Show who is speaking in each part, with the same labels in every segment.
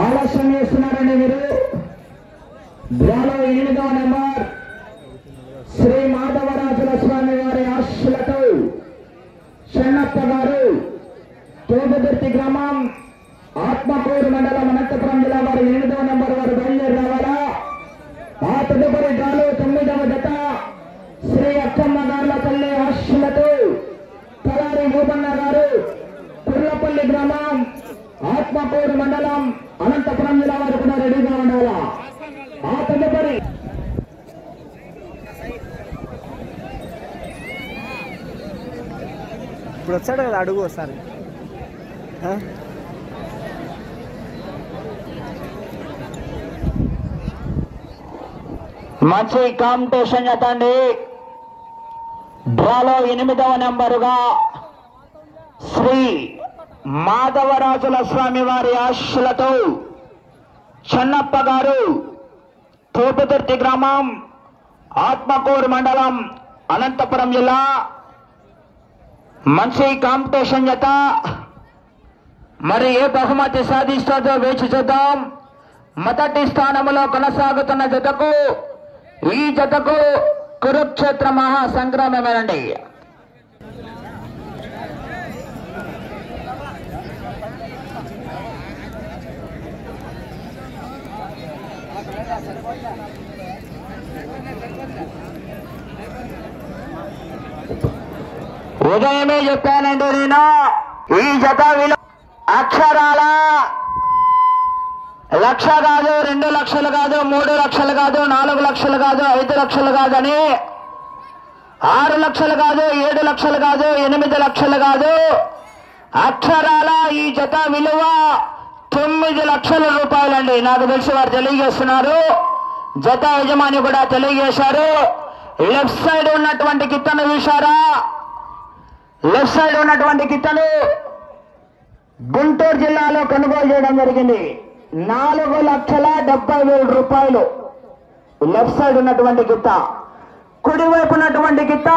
Speaker 1: ఆలస్యం చేస్తున్నారండి మీరు. డ్రాలో ఎనిమిదవ నెంబర్. శ్రీ మాధవరాజుల స్వామి వారి ఆశులతో చెన్నప్ప గారు తోటదుర్తి గ్రామం ఆత్మకూరు మండలం అనంతపురం జిల్లా వారి ఎనిమిదవ నెంబర్ వారు బయలుదేరి రావాలా? ఆ తదుపరి గాలు తొమ్మిదవ జత శ్రీ అక్కమ్మ గారుల తల్లి ఆశలతో మూపన్న గారు కుర్లపల్లి గ్రామం ఆత్మకూరు మండలం అనంతపురం జిల్లా వారు కూడా రెడీగా ఉండాలా? ఆ తదుపరి
Speaker 2: ఇప్పుడు వచ్చాడు కదా అడుగు ఒకసారి?
Speaker 1: మంచి కాంపిటీషన్ చెప్పండి డ్రాలో ఎనిమిదవ నెంబరుగా శ్రీ మాధవరాజుల స్వామి వారి ఆశలతో చెన్నప్ప గారు తోపుతుర్తి గ్రామం ఆత్మకూరు మండలం అనంతపురం జిల్లా మంచి కాంపిటీషన్ జత. మరి ఏ బహుమతి సాధిస్తుందో వేచి చూద్దాం. మొదటి స్థానంలో కొనసాగుతున్న జతకు ఈ జతకు కురుక్షేత్ర మహా ఉదయమే చెప్పానండి నేను. ఈ జత విలువ అక్షరాల లక్ష కాదు రెండు లక్షలు కాదు మూడు లక్షలు కాదు నాలుగు లక్షలు కాదు ఐదు లక్షలు కాదని. ఆరు లక్షలు కాదు ఏడు లక్షలు కాదు ఎనిమిది లక్షలు కాదు. అక్షరాల ఈ జత విలువ తొమ్మిది లక్షల రూపాయలండి. నాకు తెలిసి వారు తెలియజేస్తున్నారు. జత యజమాని కూడా తెలియజేశారు. లెఫ్ట్ సైడ్ ఉన్నటువంటి గిత్తను చూశారా? లెఫ్ట్ సైడ్ ఉన్నటువంటి గిత్తలు గుంటూరు జిల్లాలో కొనుగోలు చేయడం జరిగింది. నాలుగు లక్షల డెబ్బై వేల రూపాయలు లెఫ్ట్ సైడ్ ఉన్నటువంటి గిత్త. కుడివైపు ఉన్నటువంటి గిత్త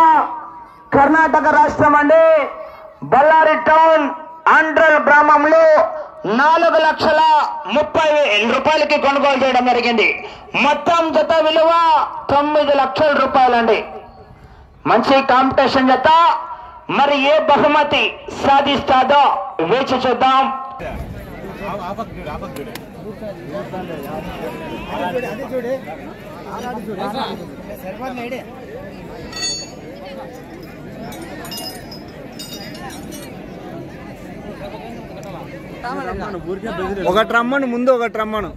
Speaker 1: కర్ణాటక రాష్ట్రం అండి. బళ్ళారి టౌన్ ఆండ్రల్ గ్రామంలో నాలుగు లక్షల ముప్పై రూపాయలకి కొనుగోలు చేయడం జరిగింది. మొత్తం జత విలువ తొమ్మిది లక్షల రూపాయలండి. మంచి కాంపిటీషన్ జత. మరి ఏ బహుమతి సాధిస్తాదో వేచి చూద్దాం.
Speaker 2: ఒకటి రమ్మను ముందు ఒకటి రమ్మను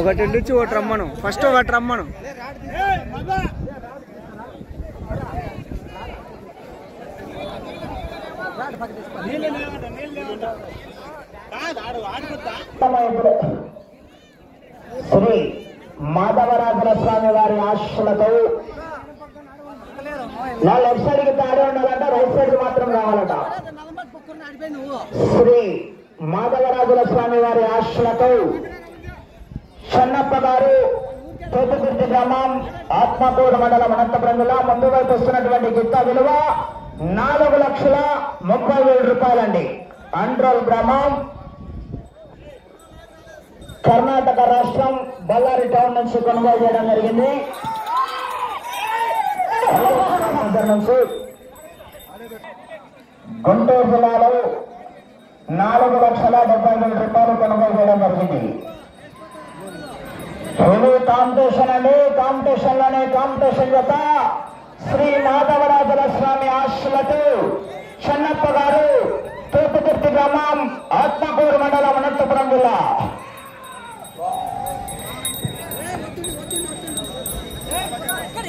Speaker 2: ఒకటి వెళ్ళొచ్చి ఒకటి రమ్మను ఫస్ట్ ఒకటి రమ్మను
Speaker 1: శ్రీ మాధవరాజుల స్వామి వారి ఆశలతో నా లెఫ్ట్ సైడ్కి తాడే ఉండాలంట రైట్ సైడ్ మాత్రం రావాలట. శ్రీ మాధవరాజుల స్వామి వారి ఆశలతో చెన్నప్ప గారు తోపుకుర్తి గ్రామం ఆత్మకూరు మండలం అనంతపురం జిల్లా ముందు వైపు వస్తున్నటువంటి గిత్త విలువ నాలుగు లక్షల ముప్పై వేల రూపాయలండి. అండ్రోల్ గ్రామం కర్ణాటక రాష్ట్రం బళ్ళారి టౌన్ నుంచి కొనుగోలు చేయడం జరిగింది. నుంచి గుంటూరు జిల్లాలో నాలుగు లక్షల డెబ్బై వేల రూపాయలు కొనుగోలు చేయడం జరిగింది. హోలీ కాంపిటీషన్ అని కాంపిటీషన్లోనే కాంపిటీషన్ యొక్క శ్రీ మాధవరాజుల స్వామి ఆశలతో చెన్నప్ప గారు తూపుతుర్తి గ్రామం ఆత్మకూరు మండలం అనంతపురం జిల్లా.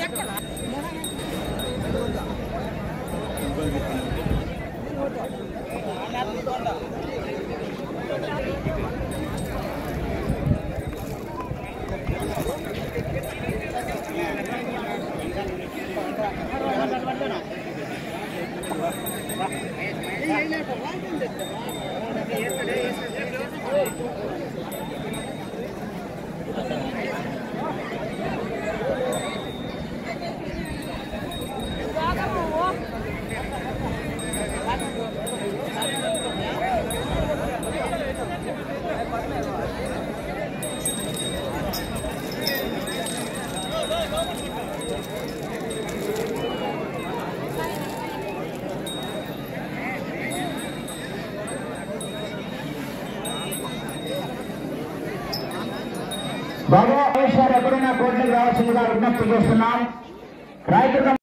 Speaker 1: ఎక్కడ Yesterday, yesterday, yesterday. బాబా ఎప్పుడైనా కోర్టులకు రావాల్సిందిగా విజ్ఞప్తి చేస్తున్నాం. రైతు